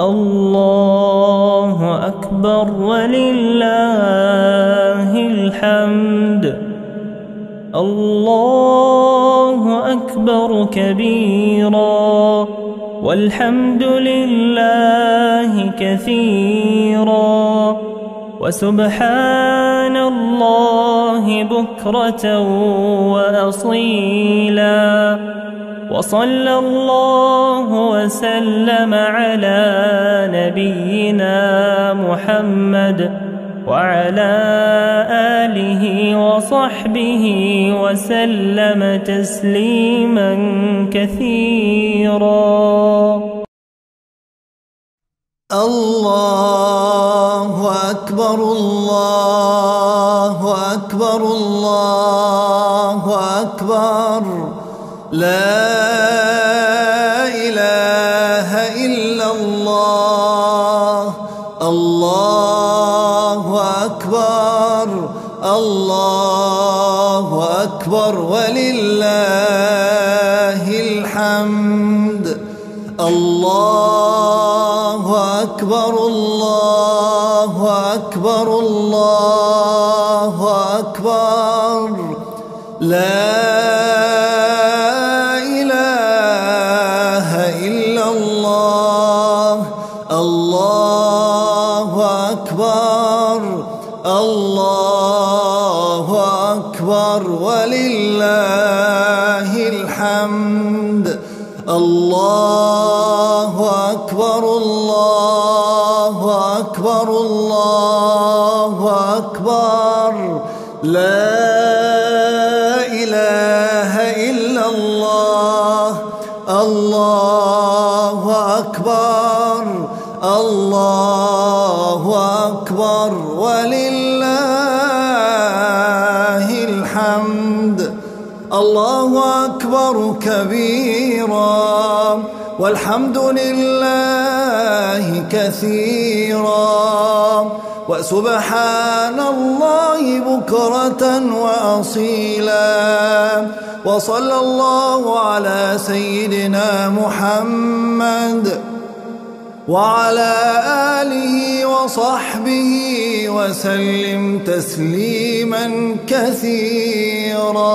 الله أكبر ولله الحمد. الله أكبر كبيرا. والحمد لله كثيرا. وسبحان الله بكرة وأصيلا. وصلى الله وسلم على نبينا محمد وعلى آله وصحبه وسلم تسليما كثيرا. الله أكبر الله أكبر الله أكبر. لا أكبر ولله الحمد. الله أكبر الله أكبر الله الله أكبر الله أكبر ولله الحمد. الله أكبر كبيرا والحمد لله كثيرا. وسبحان الله بكرة وأصيلا. وصلى الله على سيدنا محمد وعلى آله وصحبه وسلم تسليما كثيرا.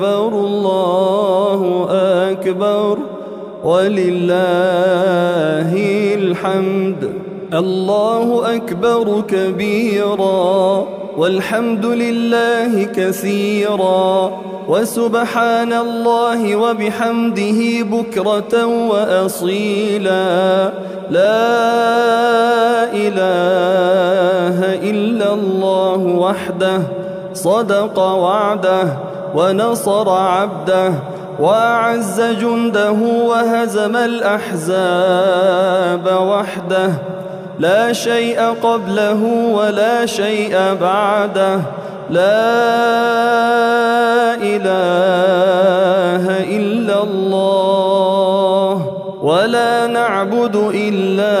أكبر الله أكبر. ولله الحمد. الله أكبر كبيراً. والحمد لله كثيرا. وسبحان الله وبحمده بكرة وأصيلا. لا إله إلا الله وحده. صدق وعده. ونصر عبده وأعز جنده وهزم الأحزاب وحده. لا شيء قبله ولا شيء بعده. لا إله إلا الله. ولا نعبد إلا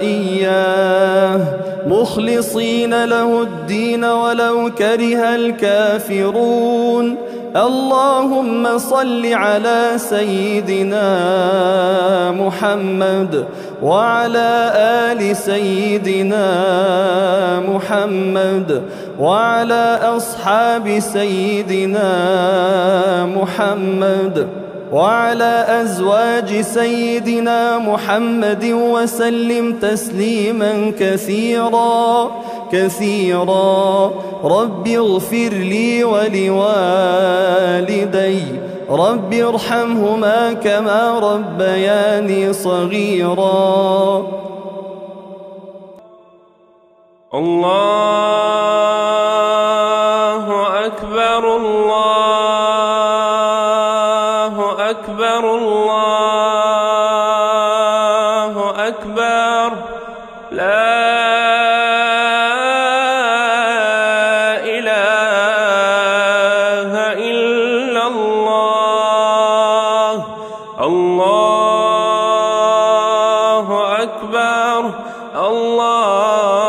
إياه. مخلصين له الدين ولو كره الكافرون. اللهم صل على سيدنا محمد وعلى آل سيدنا محمد وعلى أصحاب سيدنا محمد. وعلى أزواج سيدنا محمد وسلم تسليما كثيرا كثيرا. رب اغفر لي ولوالدي رب ارحمهما كما ربياني صغيرا. الله الله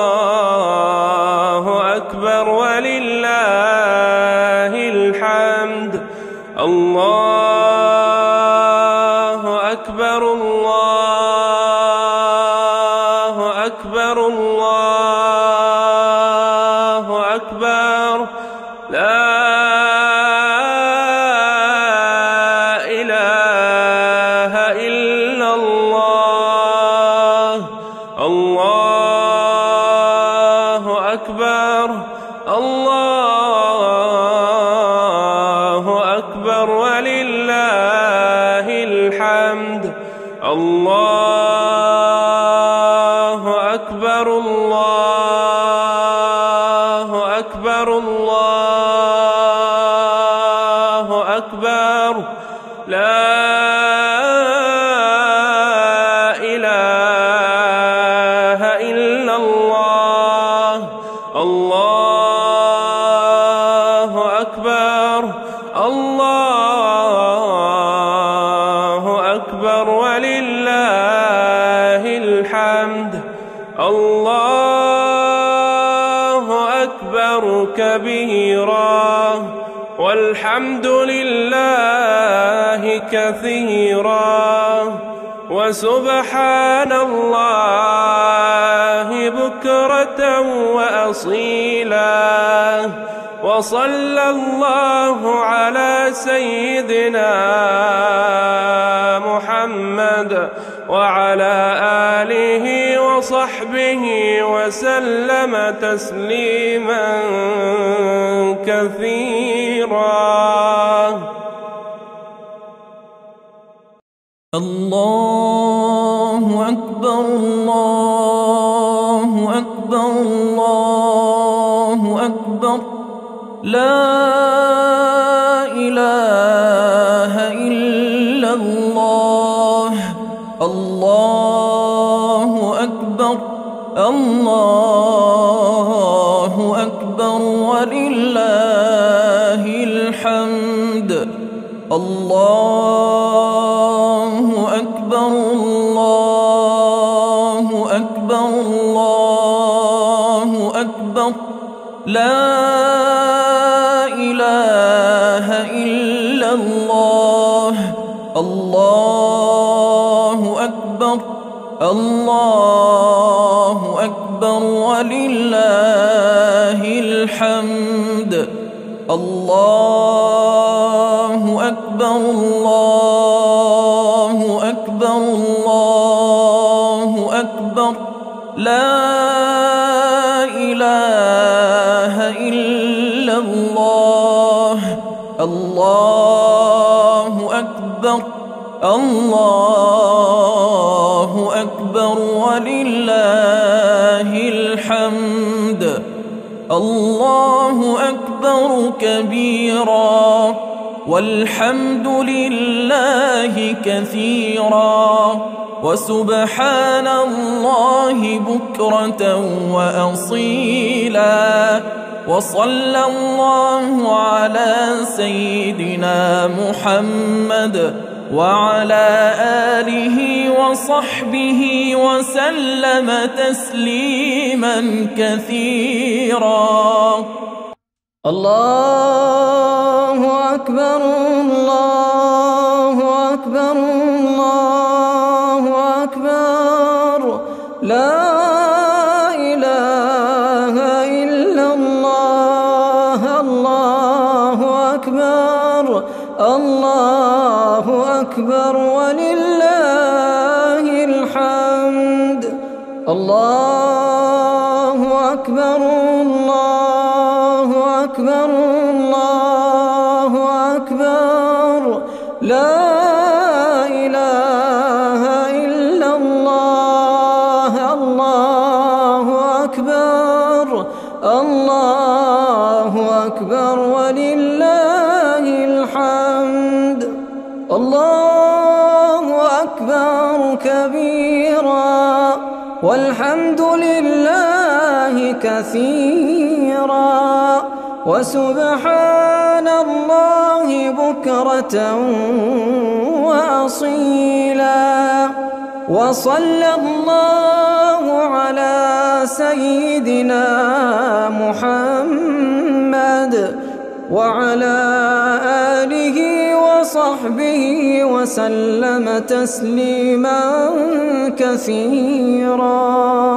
كثيرا. وسبحان الله بكرة وأصيلا. وصلى الله على سيدنا محمد وعلى آله وصحبه وسلم تسليماً. محمد وعلى آله وصحبه وسلم تسليما كثيرا. الله أكبر ولله الحمد. الله أكبر ولله كثيرا. وسبحان الله بكرة وأصيلا. وصلى الله على سيدنا محمد وعلى آله وصحبه وسلم تسليما كثيرا.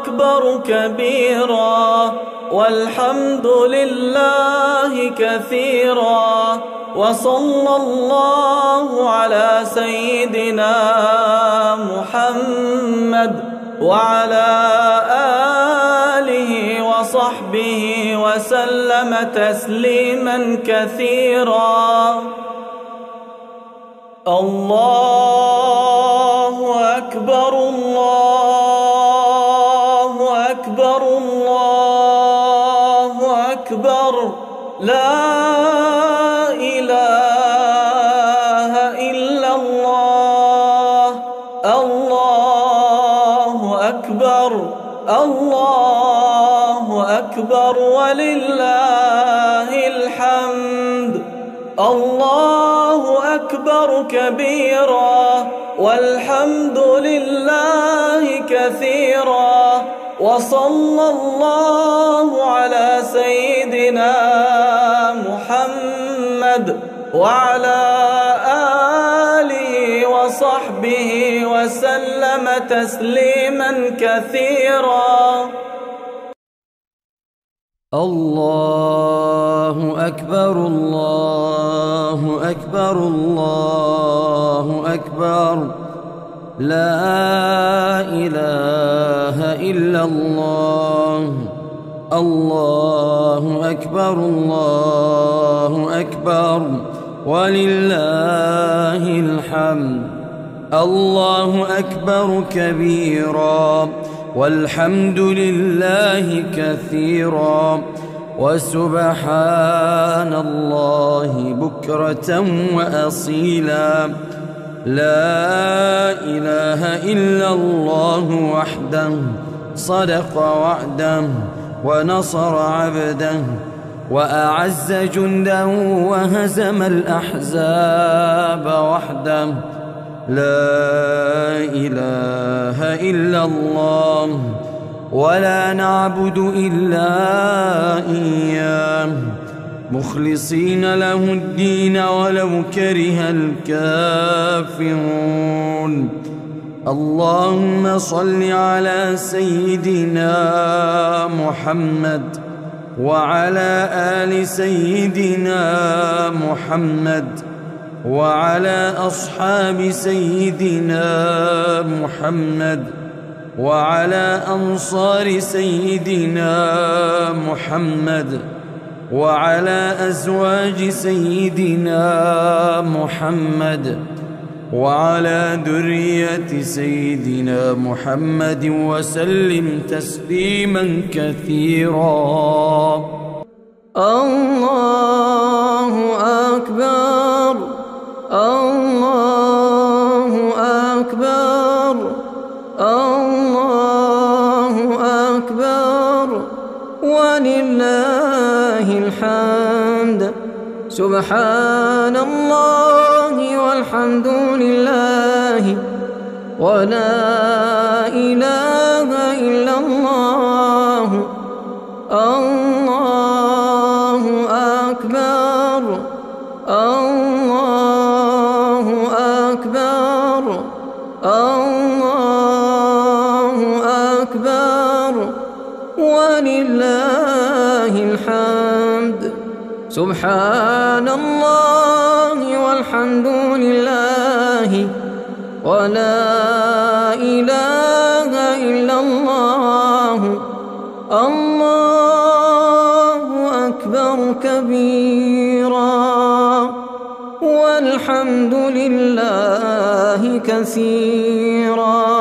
أكبر كبيرا والحمد لله كثيرا. وصلى الله على سيدنا محمد وعلى آله وصحبه وسلم تسليما كثيرا. الله أكبر الله الله أكبر ولله الحمد. الله أكبر كبيرا والحمد لله كثيرا. وصلى الله على سيدنا محمد وعلى آله وصحبه وسلم تسليما كثيرا. الله أكبر الله أكبر الله أكبر. لا إله إلا الله. الله أكبر الله أكبر. ولله الحمد. الله أكبر كبيرا والحمد لله كثيرا وسبحان الله بكرة وأصيلا. لا إله إلا الله وحده صدق وعده ونصر عبده وأعز جنده وهزم الأحزاب وحده. لا إله إلا الله ولا نعبد إلا إياه. مخلصين له الدين ولو كره الكافرون. اللهم صل على سيدنا محمد وعلى آل سيدنا محمد. وعلى أصحاب سيدنا محمد وعلى أنصار سيدنا محمد وعلى أزواج سيدنا محمد وعلى ذرية سيدنا محمد وسلم تسليما كثيرا. الله أكبر. الله أكبر. الله أكبر. ولله الحمد. سبحان الله والحمد لله. ولا إله إلا الله. الله سبحان الله والحمد لله ولا إله إلا الله. الله أكبر كبيرا. والحمد لله كثيرا.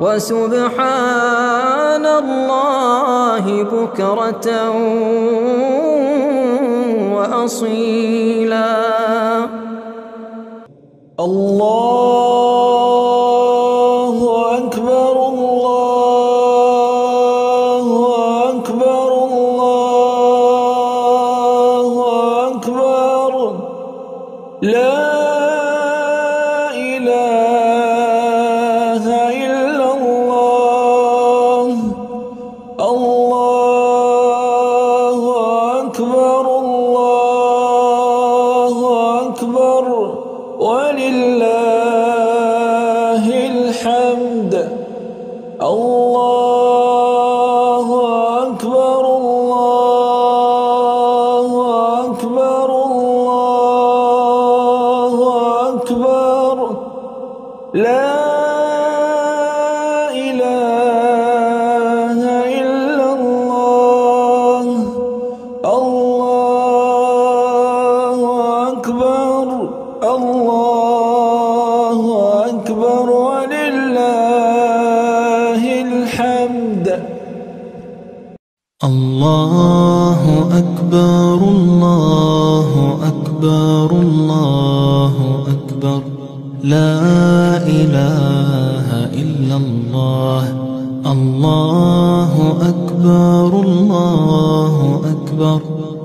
وسبحان الله بكرة وأصيلا. الله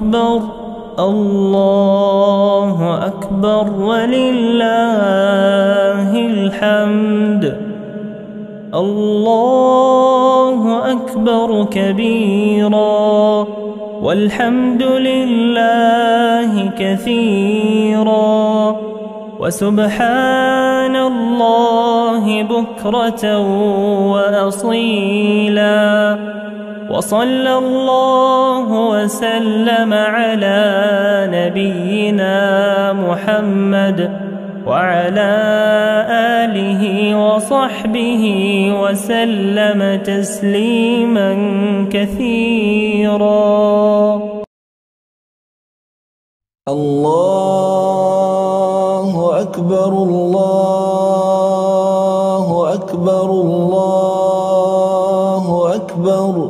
أكبر. الله أكبر. ولله الحمد. الله أكبر كبيرا. والحمد لله كثيرا. وسبحان الله بكرة وأصيلا. وصلى الله وسلم على نبينا محمد وعلى آله وصحبه وسلم تسليما كثيرا. الله أكبر الله أكبر الله أكبر.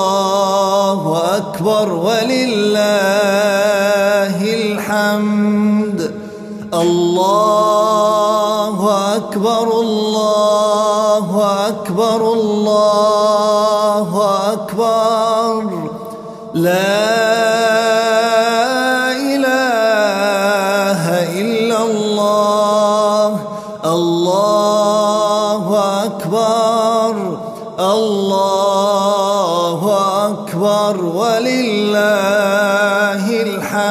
أكبر ولله الحمد. الله أكبر الله أكبر الله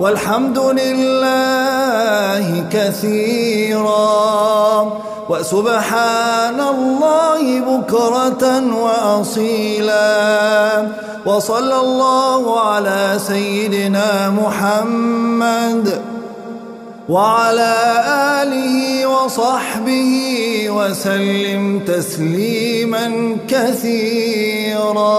والحمد لله كثيرا. وسبحان الله بكرة وأصيلا. وصلى الله على سيدنا محمد وعلى آله وصحبه وسلم تسليما كثيرا.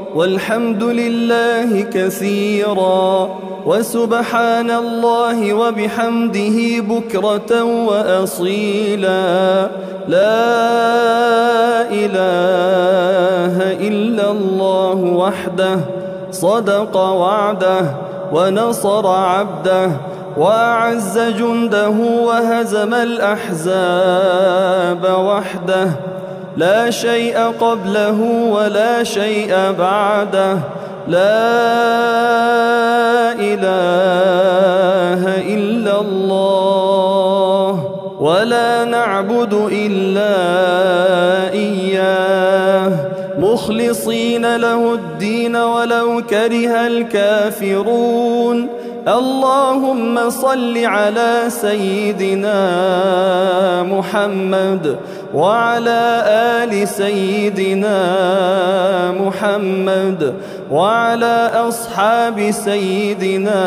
والحمد لله كثيرا. وسبحان الله وبحمده بكرة وأصيلا. لا إله إلا الله وحده صدق وعده ونصر عبده وأعز جنده وهزم الأحزاب وحده. لا شيء قبله ولا شيء بعده. لا إله إلا الله ولا نعبد إلا إياه. مخلصين له الدين ولو كره الكافرون. اللهم صل على سيدنا محمد وعلى آل سيدنا محمد وعلى أصحاب سيدنا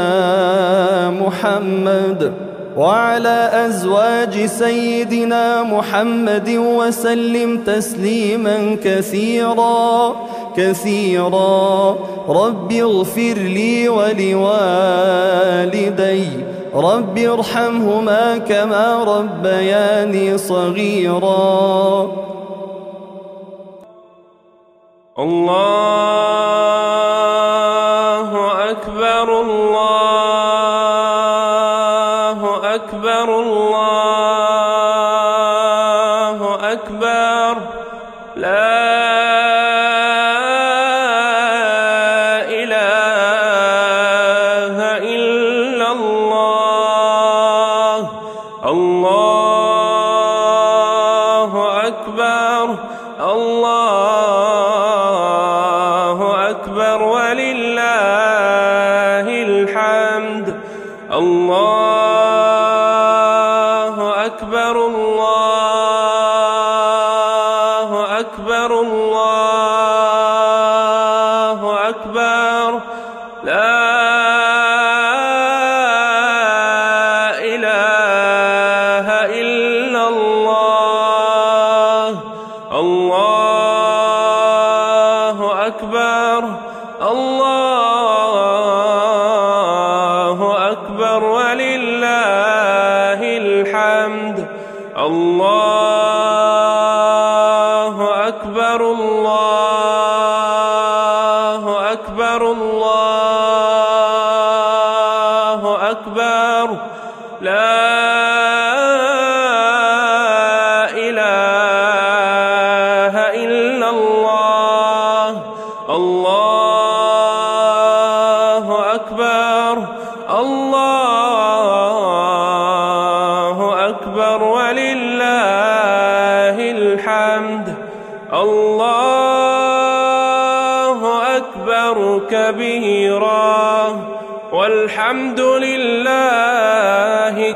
محمد وعلى أزواج سيدنا محمد وسلم تسليما كثيرا كثيرا. رب اغفر لي ولوالدي. رب ارحمهما كما ربياني صغيرا. الله الحمد. الله أكبر الله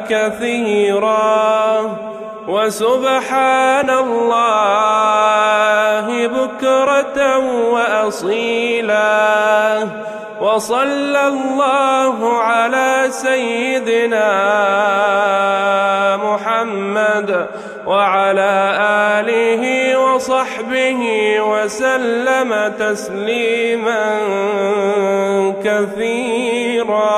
كثيرا. وسبحان الله بكرة وأصيلا. وصلى الله على سيدنا محمد وعلى آله وصحبه وسلم تسليما كثيرا.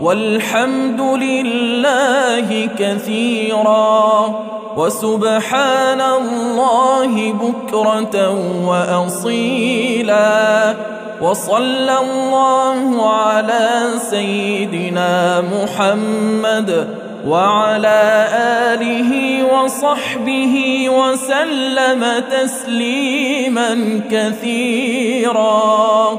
والحمد لله كثيرا وسبحان الله بكرة وأصيلا وصلى الله على سيدنا محمد وعلى آله وصحبه وسلم تسليما كثيرا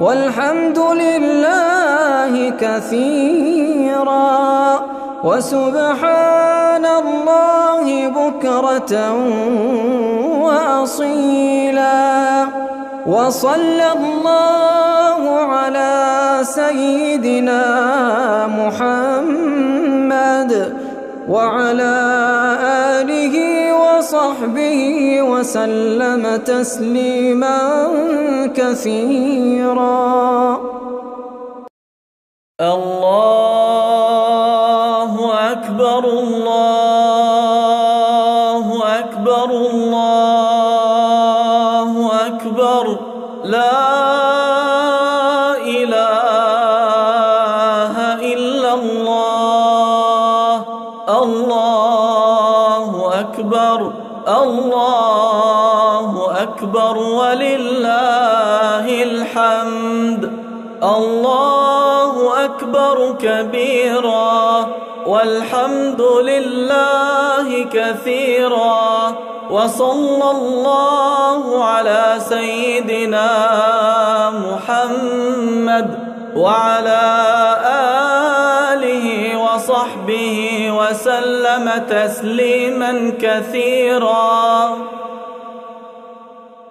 والحمد لله كثيرا وسبحان الله بكرة وأصيلا وصلى الله على سيدنا محمد وعلى آله وصحبه وسلم تسليما كثيرا. الله أكبر الله أكبر ولله الحمد. الله أكبر كبيرا والحمد لله كثيرا. وصلى الله على سيدنا محمد وعلى آله وصحبه وسلم تسليما كثيرا.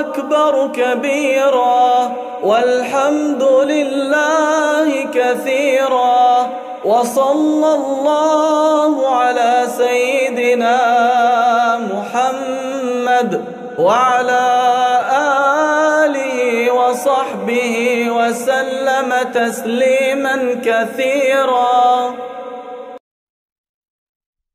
أكبر كبيرا والحمد لله كثيرا. وصلى الله على سيدنا محمد وعلى آله وصحبه وسلم تسليما كثيرا.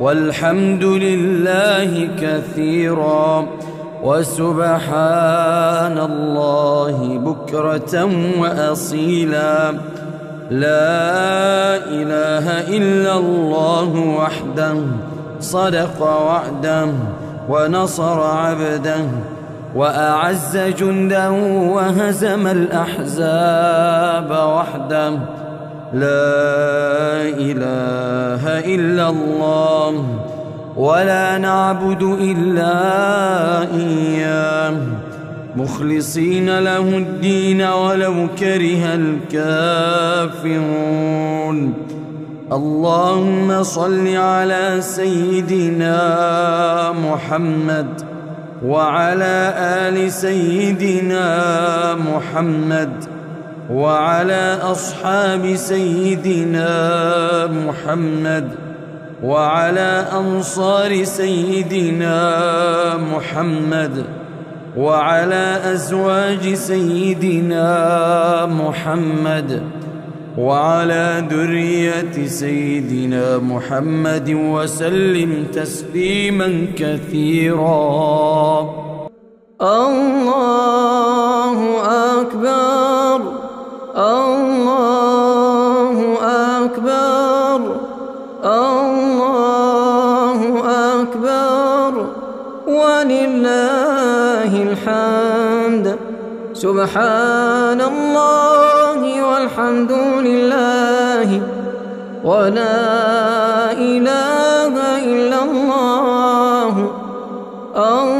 والحمد لله كثيرا وسبحان الله بكرة وأصيلا. لا إله إلا الله وحده صدق وعده ونصر عبده وأعز جنده وهزم الأحزاب وحده. لا إله إلا الله ولا نعبد إلا إياه. مخلصين له الدين ولو كره الكافرون. اللهم صل على سيدنا محمد وعلى آل سيدنا محمد. وعلى أصحاب سيدنا محمد وعلى أنصار سيدنا محمد وعلى أزواج سيدنا محمد وعلى ذرية سيدنا محمد وسلم تسليما كثيرا. الله أكبر. الله أكبر الله أكبر ولله الحمد. سبحان الله والحمد لله ولا إله إلا الله. الله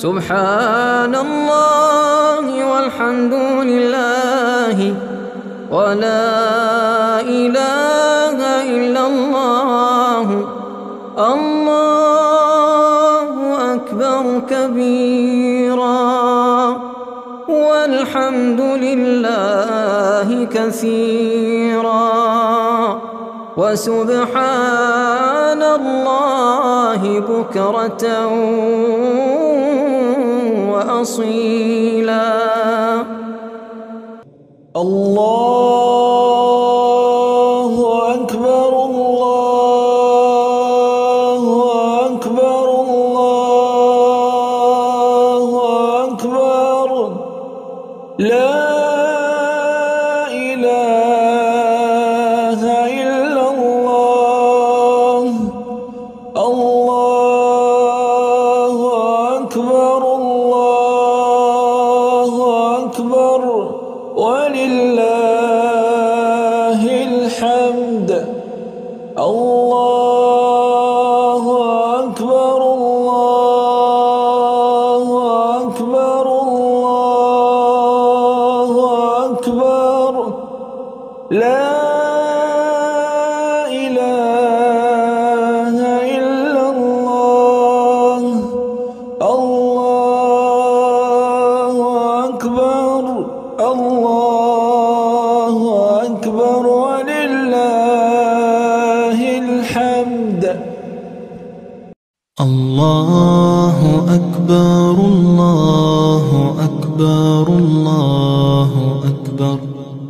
سبحان الله والحمد لله ولا إله إلا الله الله أكبر كبيرا والحمد لله كثيرا وسبحان الله بكرة وأصيلا الله أكبر ولله الحمد. الله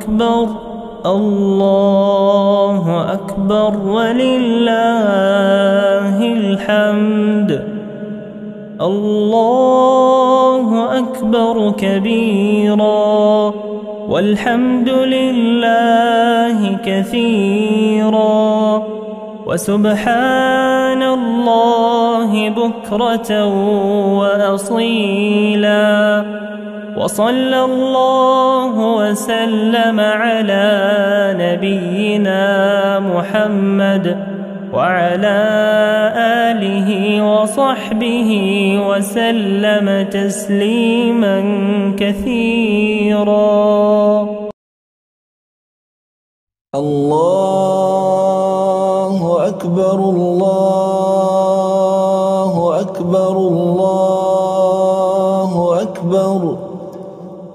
أكبر الله أكبر ولله الحمد. الله أكبر كبيرا والحمد لله كثيرا. وسبحان الله بكرة وأصيلا. وصلى الله وسلم على نبينا محمد وعلى آله وصحبه وسلم تسليما كثيرا. الله أكبر الله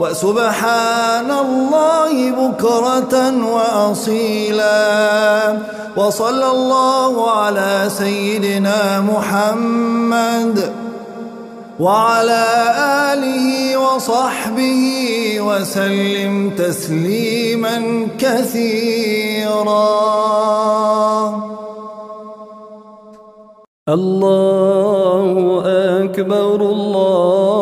وسبحان الله بكرة وأصيلا. وصلى الله على سيدنا محمد وعلى آله وصحبه وسلم تسليما كثيرا. الله أكبر الله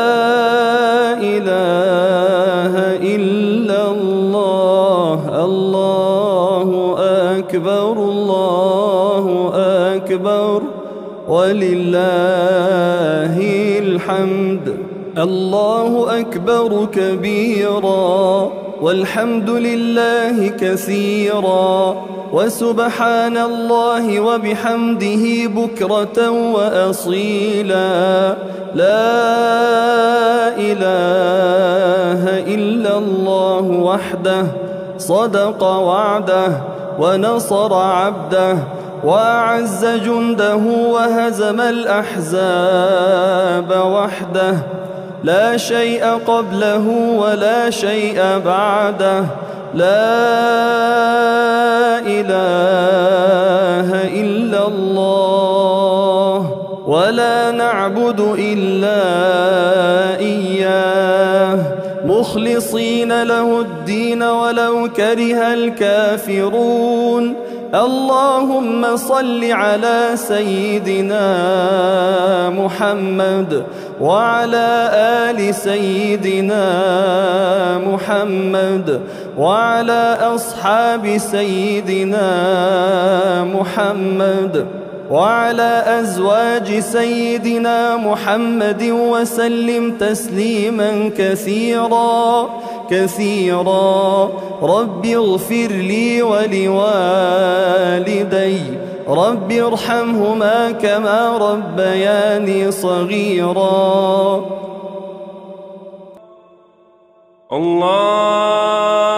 ولله الحمد. الله أكبر كبيراً والحمد لله كثيرا. وسبحان الله وبحمده بكرة وأصيلا. لا إله إلا الله وحده صدق وعده ونصر عبده وأعز جنده وهزم الأحزاب وحده. لا شيء قبله ولا شيء بعده. لا إله إلا الله. ولا نعبد إلا إياه. مخلصين له الدين ولو كره الكافرون. اللهم صل على سيدنا محمد وعلى آل سيدنا محمد وعلى أصحاب سيدنا محمد وعلى أزواج سيدنا محمد وسلم تسليما كثيرا كثيرا رب اغفر لي ولوالدي رب ارحمهما كما ربياني صغيرا. الله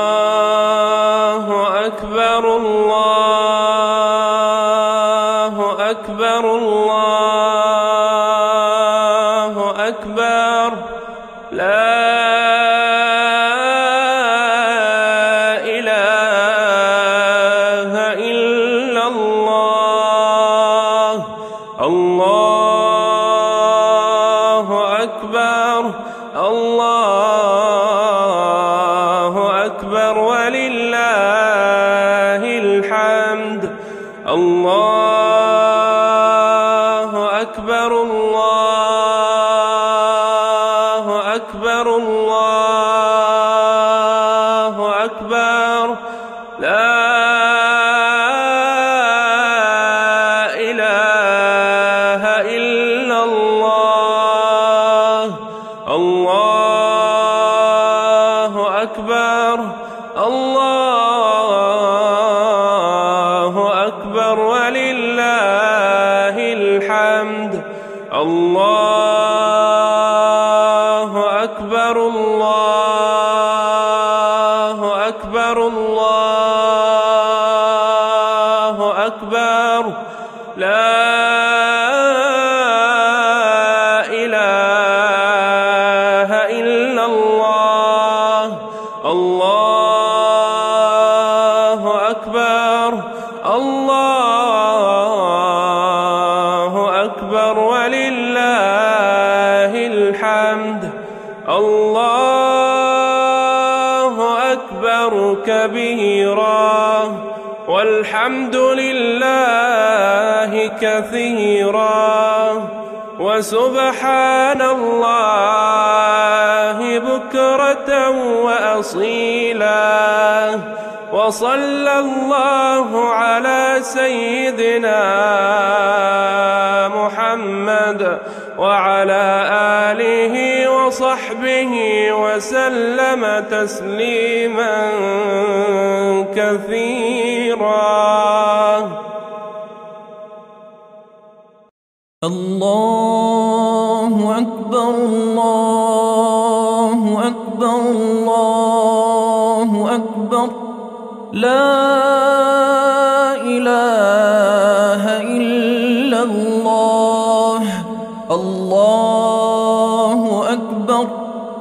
والحمد لله كثيرا وسبحان الله بكرة وأصيلا وصلى الله على سيدنا محمد وعلى آله وصحبه وسلم تسليما كثيرا. الله أكبر الله أكبر الله أكبر. لا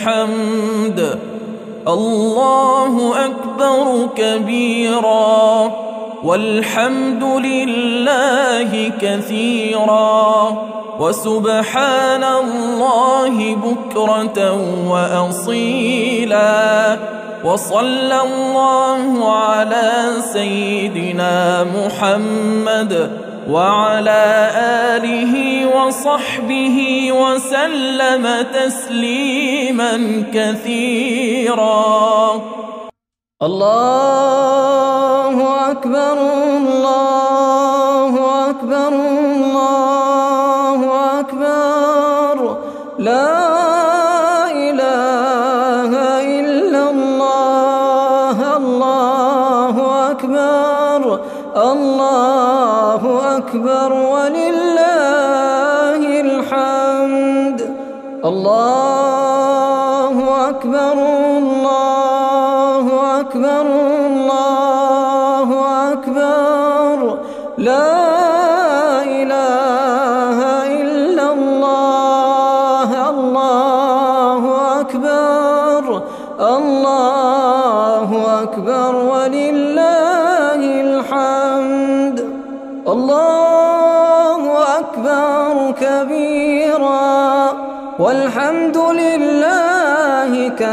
الحمد. الله أكبر كبيرا. والحمد لله كثيرا. وسبحان الله بكرة وأصيلا. وصلى الله على سيدنا محمد وعلى آله وصحبه وسلم تسليما كثيرا. الله أكبر الله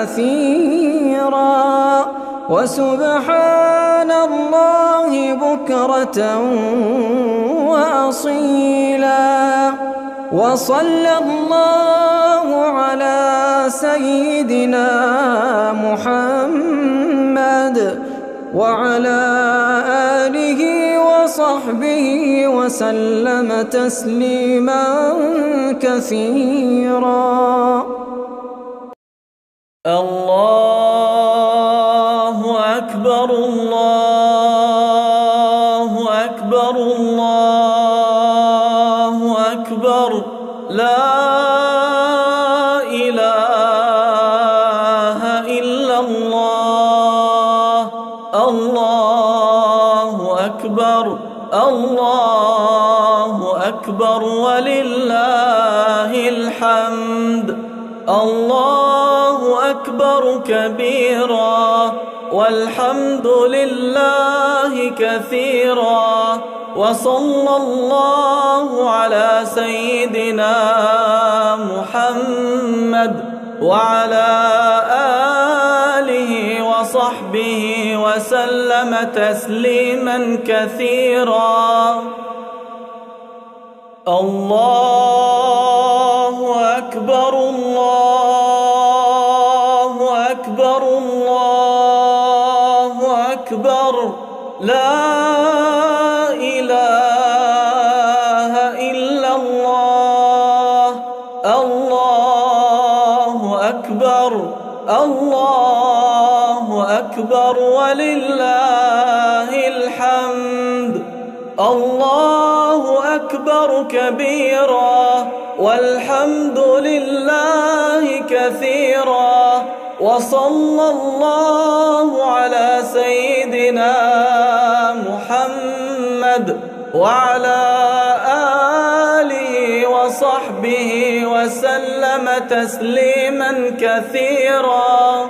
كثيرا. وسبحان الله بكرة وأصيلا. وصلى الله على سيدنا محمد وعلى آله وصحبه وسلم تسليما كثيرا. الله أكبر الله والحمد لله كثيرا وصلى الله على سيدنا محمد وعلى آله وصحبه وسلم تسليما كثيرا. الله أكبر ولله الحمد. الله أكبر كبيرا والحمد لله كثيرا. وصلى الله على سيدنا محمد وعلى آله وصحبه وسلم تسليما كثيرا.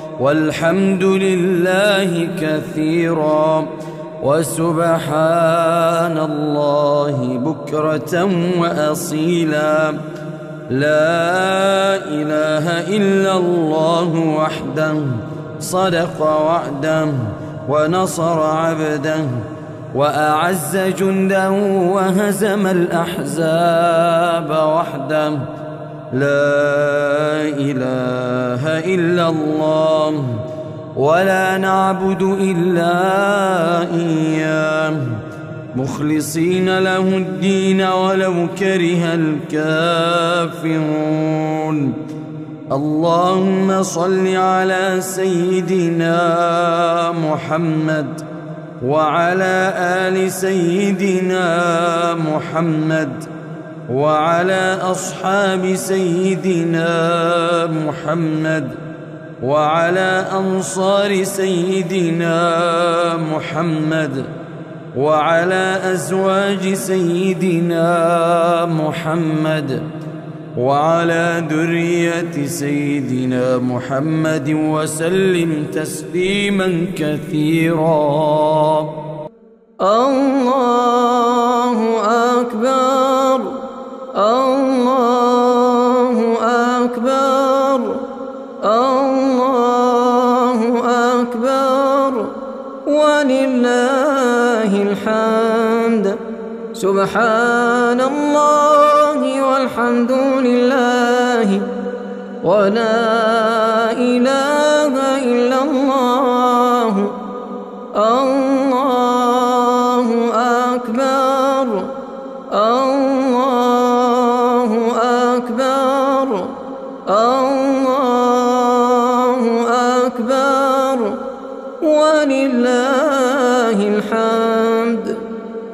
والحمد لله كثيرا وسبحان الله بكرة وأصيلا. لا إله إلا الله وحده صدق وعده ونصر عبده وأعز جنده وهزم الأحزاب وحده. لا إله إلا الله ولا نعبد إلا إياه. مخلصين له الدين ولو كره الكافرون. اللهم صل على سيدنا محمد وعلى آل سيدنا محمد. وعلى أصحاب سيدنا محمد وعلى أنصار سيدنا محمد وعلى أزواج سيدنا محمد وعلى ذرية سيدنا محمد وسلم تسليما كثيرا. الله أكبر. الله أكبر. الله أكبر. ولله الحمد. سبحان الله والحمد لله. ولا إله إلا الله. الله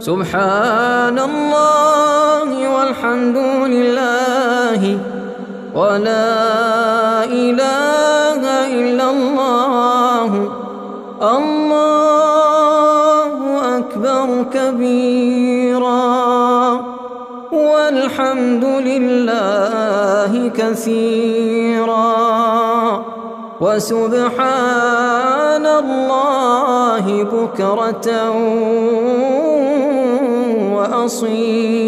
سبحان الله والحمد لله ولا إله إلا الله. الله أكبر كبيرا. والحمد لله كثيرا. وسبحان الله بكرة وأصيلا